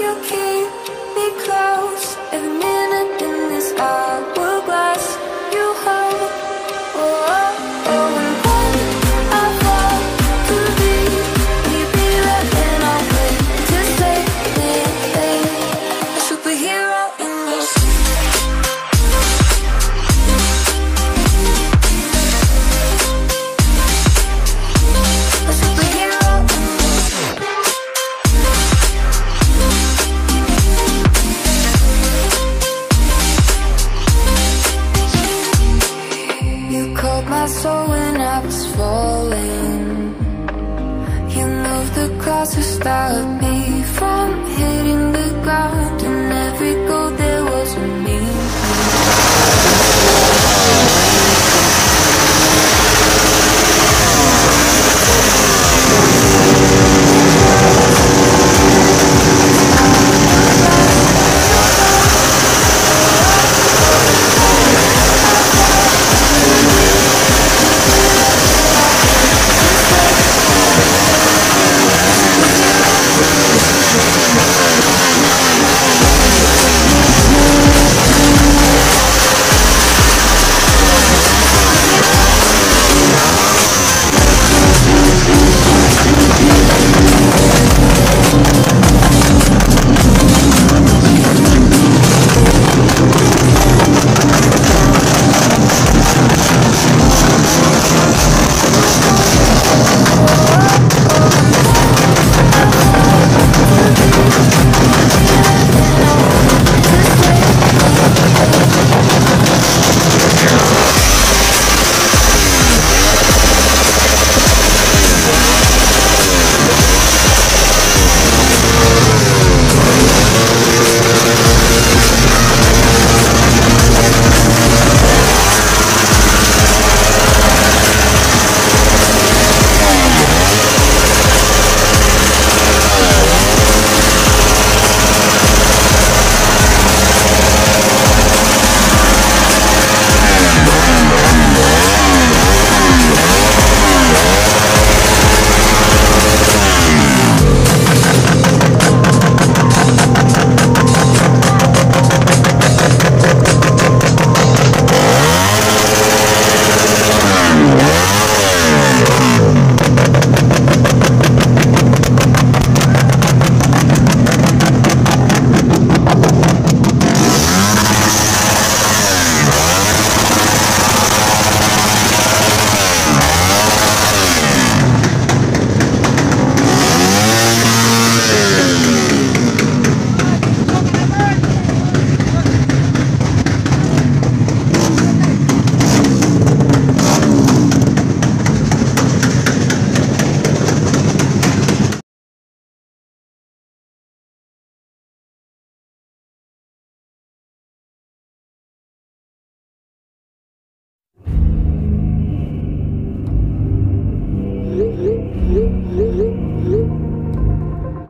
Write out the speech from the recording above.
you keep me close. Every minute in this hourglass when I was falling. You moved the clouds to stop me from hitting